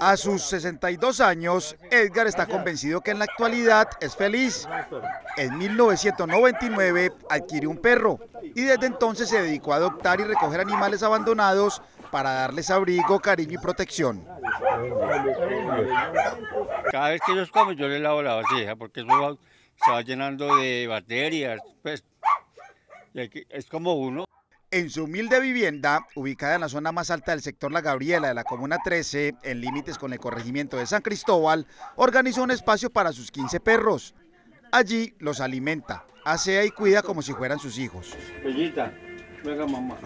A sus 62 años, Edgar está convencido que en la actualidad es feliz. En 1999 adquirió un perro y desde entonces se dedicó a adoptar y recoger animales abandonados para darles abrigo, cariño y protección. Cada vez que ellos comen yo les lavo la vasija porque eso se va llenando de bacterias, pues es como uno. En su humilde vivienda, ubicada en la zona más alta del sector La Gabriela de la Comuna 13, en límites con el corregimiento de San Cristóbal, organizó un espacio para sus 15 perros. Allí los alimenta, asea y cuida como si fueran sus hijos. Bellita, venga mamá.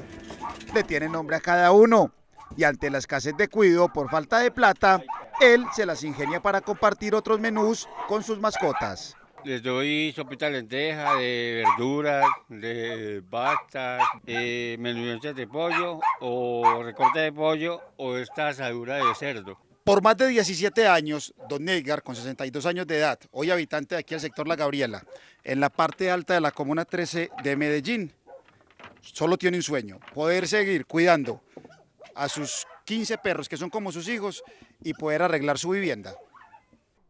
Le tiene nombre a cada uno y ante la escasez de cuido por falta de plata, él se las ingenia para compartir otros menús con sus mascotas. Les doy sopita de lenteja, de verduras, de pastas, eh, de pollo o recorte de pollo o esta asadura de cerdo. Por más de 17 años, don Edgar, con 62 años de edad, hoy habitante de aquí del sector La Gabriela, en la parte alta de la Comuna 13 de Medellín, solo tiene un sueño, poder seguir cuidando a sus 15 perros que son como sus hijos y poder arreglar su vivienda.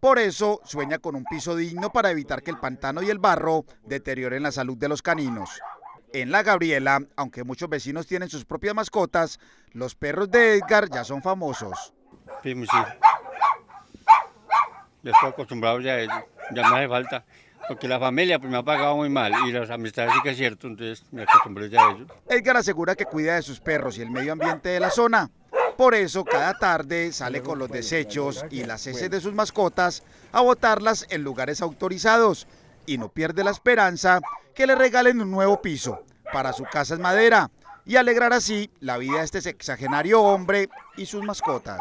Por eso sueña con un piso digno para evitar que el pantano y el barro deterioren la salud de los caninos. En La Gabriela, aunque muchos vecinos tienen sus propias mascotas, los perros de Edgar ya son famosos. Sí, sí. Ya estoy acostumbrado ya a ello, ya me hace falta. Porque la familia pues, me ha pagado muy mal y las amistades sí que es cierto, entonces me acostumbré ya a ello. Edgar asegura que cuida de sus perros y el medio ambiente de la zona. Por eso cada tarde sale con los desechos y las heces de sus mascotas a botarlas en lugares autorizados y no pierde la esperanza que le regalen un nuevo piso para su casa en madera y alegrar así la vida de este sexagenario hombre y sus mascotas.